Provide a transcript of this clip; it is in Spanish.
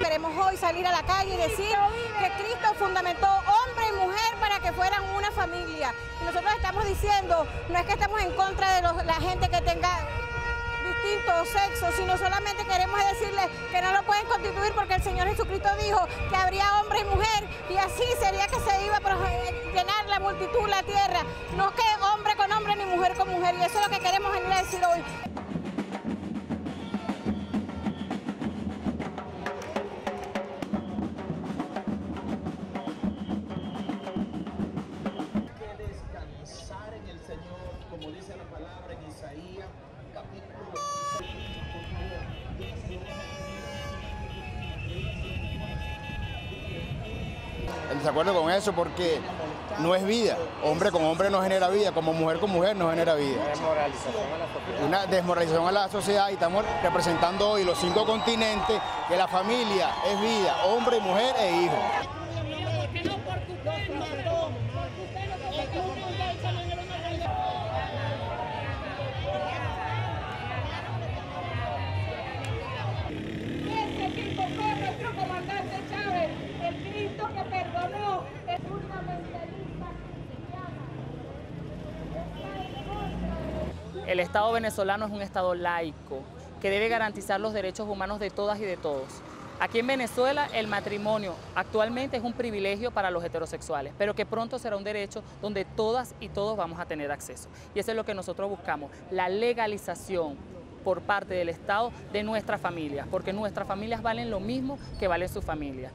Queremos hoy salir a la calle y decir que Cristo fundamentó hombre y mujer para que fueran una familia. Y nosotros estamos diciendo, no es que estamos en contra de la gente que tenga distintos sexos, sino solamente queremos decirles que no lo pueden constituir porque el Señor Jesucristo dijo que habría hombre y mujer y así sería que se iba a llenar la multitud la tierra, no que hombre con hombre ni mujer con mujer y eso es lo que queremos venir a decir hoy. Desacuerdo con eso porque no es vida. Hombre con hombre no genera vida, como mujer con mujer no genera vida. Una desmoralización a la sociedad y estamos representando hoy los cinco continentes que la familia es vida, hombre, mujer e hijo. El Estado venezolano es un Estado laico que debe garantizar los derechos humanos de todas y de todos. Aquí en Venezuela el matrimonio actualmente es un privilegio para los heterosexuales, pero que pronto será un derecho donde todas y todos vamos a tener acceso. Y eso es lo que nosotros buscamos, la legalización por parte del Estado de nuestras familias, porque nuestras familias valen lo mismo que vale su familia.